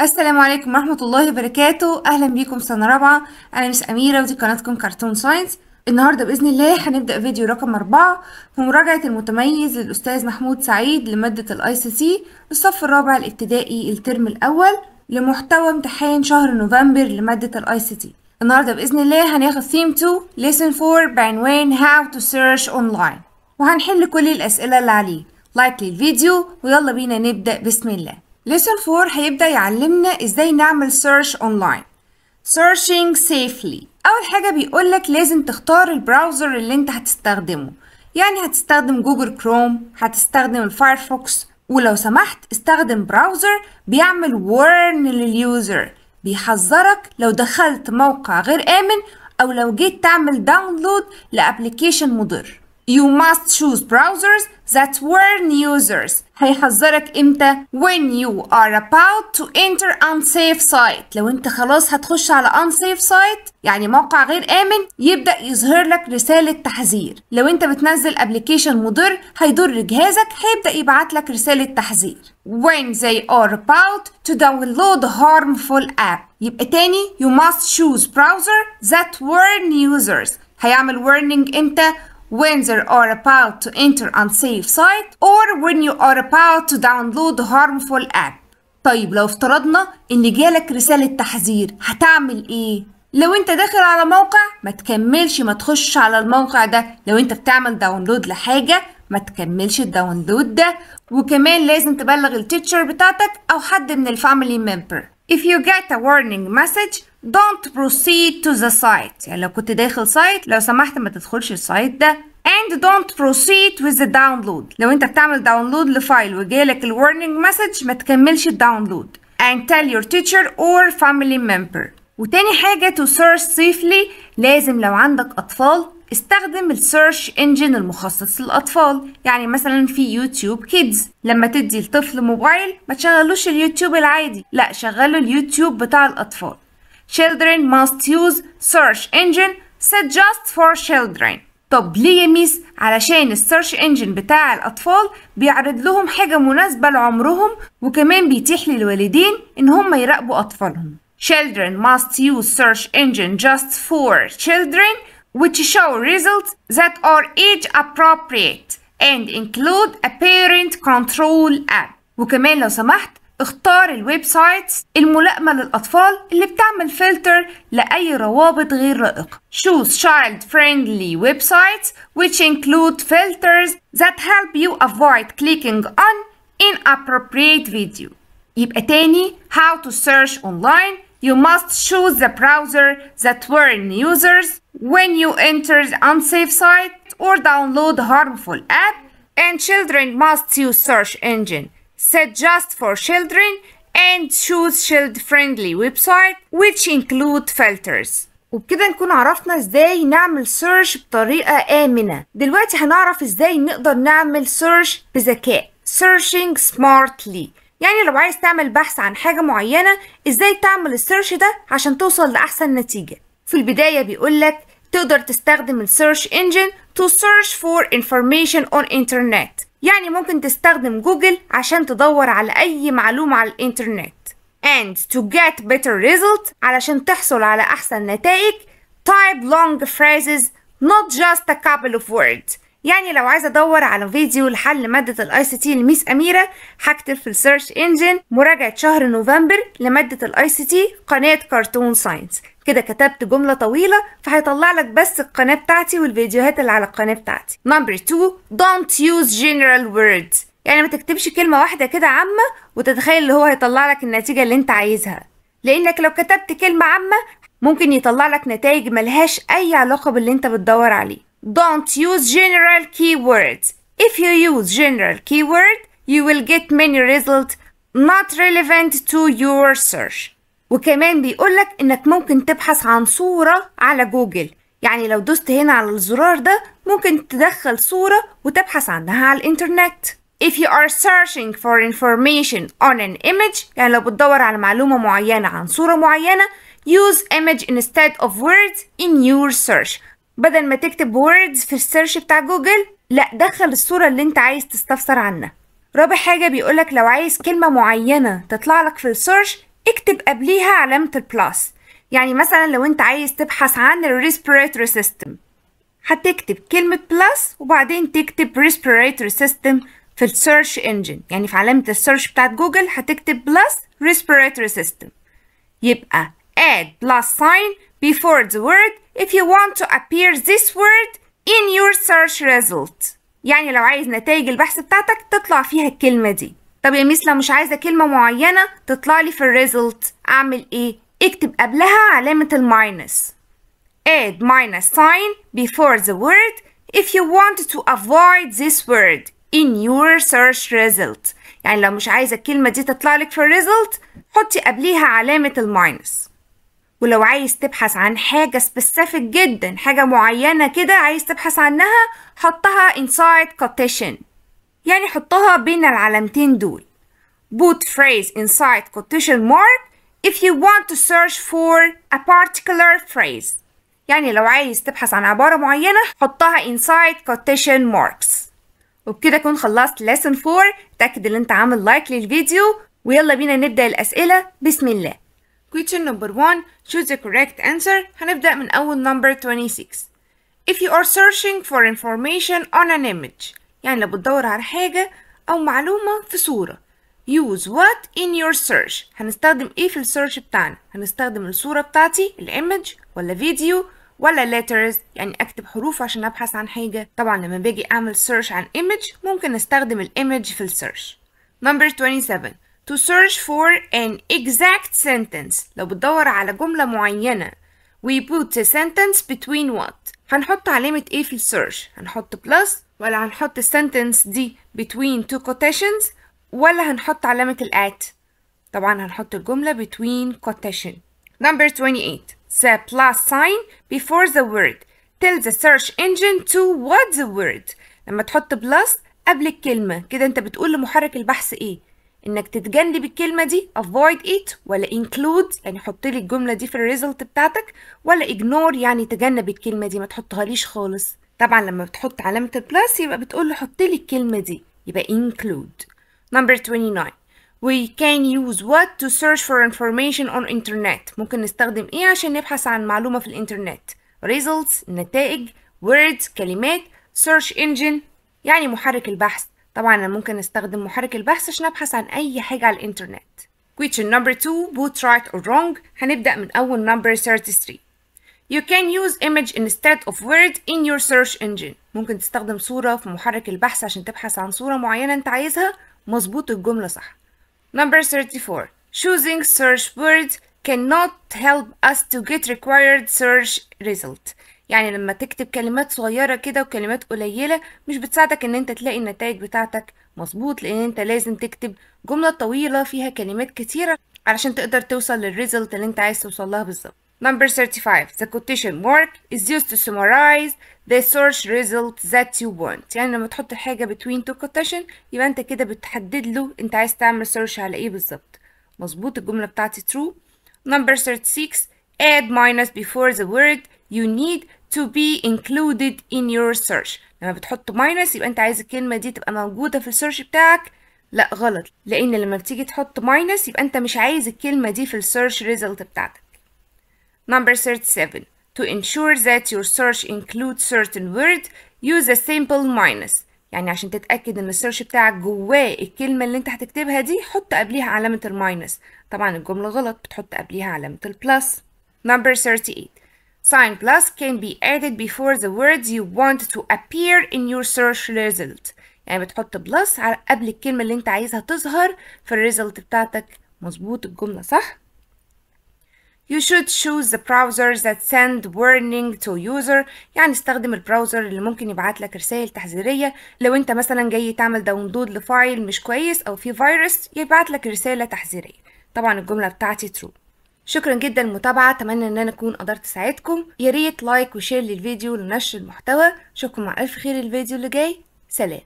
السلام عليكم ورحمة الله وبركاته. أهلا بيكم سنة رابعة. أنا Miss أميرة ودي قناتكم كرتون science. النهاردة بإذن الله هنبدأ فيديو رقم أربعة في مراجعة المتميز للأستاذ محمود سعيد لمادة ال ICT الصف الرابع الابتدائي ال term الأول لمحتوى امتحان شهر نوفمبر لمادة ال ICT النهاردة بإذن الله هناخد ثيم 2 lesson 4 بعنوان how to search online. وهنحل كل الأسئلة اللي عليه. like للفيديو ويلا بينا نبدأ. بسم الله. Lesson 4 هيبدأ يعلمنا إزاي نعمل search online. Searching safely. أول حاجة بيقولك لازم تختار ال browser اللي أنت هتستخدمه. يعني هتستخدم جوجل كروم هتستخدم الفايرفوكس ولو سمحت استخدم browser بيعمل warn لل user بيحذرك لو دخلت موقع غير آمن أو لو جيت تعمل download ل application مضر. You must choose browsers that warn users هيحذرك امتى when you are about to enter unsafe site لو انت خلاص هتخش على unsafe site يعني موقع غير آمن يبدأ يظهر لك رسالة تحذير لو انت بتنزل ابلكيشن مضر هيضر جهازك هيبدأ يبعت لك رسالة تحذير when they are about to download harmful app يبقى تاني you must choose browser that warn users هيعمل warning امتى when they are about to enter unsafe site or when you are about to download harmful app. طيب لو افترضنا إن جالك رسالة تحذير هتعمل إيه؟ لو أنت داخل على موقع ما تكملش ما تخش على الموقع ده. لو أنت بتعمل download لحاجة ما تكملش ال download ده. وكمان لازم تبلغ ال teacher بتاعتك أو حد من الفاميلي ممبر If you get a warning message don't proceed to the site يعني لو كنت داخل سايت لو سمحت ما تدخلش السايت ده and don't proceed with the download لو انت بتعمل داونلود لفايل وجالك الورنينج مسج ما تكملش الداونلود and tell your teacher or family member وتاني حاجة to search safely لازم لو عندك أطفال استخدم ال search engine المخصص للأطفال. يعني مثلا في يوتيوب كيدز لما تدي الطفل موبايل ما تشغلوش اليوتيوب العادي لا شغلوا اليوتيوب بتاع الأطفال. Children must use search engine set just for children. طب ليه يا miss؟ علشان ال search engine بتاع الأطفال بيعرض لهم حاجة مناسبة لعمرهم وكمان بيتيح للوالدين إن هم يراقبوا أطفالهم. Children must use search engine just for children which show results that are age appropriate and include a parent control app وكمان لو سمحت اختار الويب سايتس الملائمة للأطفال اللي بتعمل فلتر لأي روابط غير لائقة. Choose child-friendly websites which include filters that help you avoid clicking on inappropriate video. يبقى تاني how to search online You must choose the browser that warn users when you enter the unsafe site or download harmful app and children must use search engine set just for children and choose child-friendly website which include filters وبكده نكون عرفنا ازاي نعمل سيرش بطريقة آمنة دلوقتي هنعرف ازاي نقدر نعمل سيرش بذكاء searching smartly يعني لو عايز تعمل بحث عن حاجة معينة إزاي تعمل ال search ده عشان توصل لأحسن نتيجة؟ في البداية بيقولك تقدر تستخدم ال search engine to search for information on internet. يعني ممكن تستخدم جوجل عشان تدور على أي معلومة على الإنترنت. And to get better result علشان تحصل على أحسن نتائج type long phrases not just a couple of words. يعني لو عايزة أدور على فيديو لحل مادة ال ICT ل miss أميرة هكتب في ال search engine مراجعة شهر نوفمبر لمادة ال ICT قناة كرتون ساينس كده كتبت جملة طويلة فهيطلع لك بس القناة بتاعتي والفيديوهات اللي على القناة بتاعتي. نمبر 2 don't use general words. يعني ما تكتبش كلمة واحدة كده عامة وتتخيل اللي هو هيطلع لك النتيجة اللي انت عايزها. لأنك لو كتبت كلمة عامة ممكن يطلع لك نتائج ملهاش أي علاقة باللي انت بتدور عليه. Don't use general keywords. If you use general keyword, you will get many results not relevant to your search. وكمان بيقولك انك ممكن تبحث عن صورة على جوجل يعني لو دوست هنا على الزرار ده ممكن تدخل صورة وتبحث عنها على الانترنت If you are searching for information on an image يعني لو بتدور على معلومة معينة عن صورة معينة use image instead of words in your search بدل ما تكتب words في ال search بتاع جوجل لا دخل الصورة اللي انت عايز تستفسر عنها. رابع حاجة بيقولك لو عايز كلمة معينة تطلع لك في ال search اكتب قبليها علامة ال plus يعني مثلا لو انت عايز تبحث عن respiratory system. هتكتب كلمة plus وبعدين تكتب respiratory system في ال search engine يعني في علامة ال search بتاعت جوجل هتكتب plus respiratory system. يبقى add plus sign before the word if you want to appear this word in your search result. يعني لو عايز نتائج البحث بتاعتك تطلع فيها الكلمة دي. طب يا miss لو مش عايزة كلمة معينة تطلع لي في ال result أعمل إيه؟ اكتب قبلها علامة ال minus add minus sign before the word if you want to avoid this word in your search result. يعني لو مش عايزة الكلمة دي تطلع لك في ال result حطي قبليها علامة ال minus ولو عايز تبحث عن حاجة specific جدا حاجة معينة كده عايز تبحث عنها حطها inside quotation. يعني حطها بين العلامتين دول. Put phrase inside quotation mark if you want to search for a particular phrase. يعني لو عايز تبحث عن عبارة معينة حطها inside quotation marks. وبكده أكون خلصت lesson 4 تأكد إن أنت عامل لايك للفيديو. ويلا بينا نبدأ الأسئلة. بسم الله. Question number 1 choose the correct answer. هنبدأ من أول number 26 If you are searching for information on an image يعني لو بتدور على حاجة أو معلومة في صورة use what in your search. هنستخدم إيه في السيرش بتاعنا؟ هنستخدم الصورة بتاعتي ال image ولا فيديو ولا letters يعني أكتب حروف عشان أبحث عن حاجة. طبعا لما باجي أعمل search عن image ممكن أستخدم ال image في ال search number 27 to search for an exact sentence لو بتدور على جملة معينة we put a sentence between what هنحط علامة ايه في السيرش هنحط plus ولا هنحط السنتنس دي between two quotations ولا هنحط علامة الات طبعا هنحط الجملة between quotation number 28 the plus sign before the word tell the search engine to what the word لما تحط plus قبل الكلمة كده انت بتقول لمحرك البحث ايه إنك تتجنب الكلمة دي avoid it ولا include يعني حط لي الجملة دي في ال result بتاعتك ولا ignore يعني تجنب الكلمة دي ما تحطها ليش خالص. طبعا لما بتحط علامة ال plus يبقى بتقول له حط لي الكلمة دي يبقى include. Number 29 we can use what to search for information on internet. ممكن نستخدم إيه عشان نبحث عن معلومة في الإنترنت؟ results نتائج words كلمات search engine يعني محرك البحث. طبعا أنا ممكن استخدم محرك البحث عشان ابحث عن اي حاجة على الانترنت question number 2 both right or wrong هنبدأ من اول number 33 You can use image instead of word in your search engine ممكن تستخدم صورة في محرك البحث عشان تبحث عن صورة معينة انت عايزها مظبوط الجملة صح Number 34 Choosing search words cannot help us to get required search result يعني لما تكتب كلمات صغيرة كده وكلمات قليلة مش بتساعدك إن أنت تلاقي النتائج بتاعتك مظبوط لأن أنت لازم تكتب جملة طويلة فيها كلمات كتيرة علشان تقدر توصل للريزلت اللي أنت عايز توصل لها بالظبط. Number 35 The quotation mark is used to summarize the search result that you want. يعني لما تحط حاجة between two quotation يبقى أنت كده بتحدد له أنت عايز تعمل search على إيه بالظبط. مظبوط الجملة بتاعتي true. Number 36 add minus before the word you need to be included in your search. لما بتحط minus يبقى انت عايز الكلمة دي تبقى موجودة في ال search بتاعك. لا غلط. لأن لما بتيجي تحط minus يبقى انت مش عايز الكلمة دي في ال search result بتاعتك. Number 37 To ensure that your search includes certain word use a simple minus. يعني عشان تتأكد إن ال search بتاعك جواه الكلمة اللي انت هتكتبها دي حط قبليها علامة ال minus طبعا الجملة غلط بتحط قبليها علامة ال plus Number 38 Sign plus can be added before the words you want to appear in your search result. يعني بتحط plus على قبل الكلمة اللي انت عايزها تظهر في ال result بتاعتك. مظبوط الجملة صح؟ You should choose the browsers that send warning to user. يعني استخدم ال browser اللي ممكن يبعت لك رسائل تحذيرية. لو انت مثلا جاي تعمل download ل file مش كويس أو فيه فيروس يبعت لك رسالة تحذيرية. طبعا الجملة بتاعتي true. شكرا جدا للمتابعة أتمنى إن أنا أكون قدرت أساعدكم. يا ريت like و share للفيديو لنشر المحتوى. أشوفكم مع ألف خير الفيديو اللي جاي. سلام.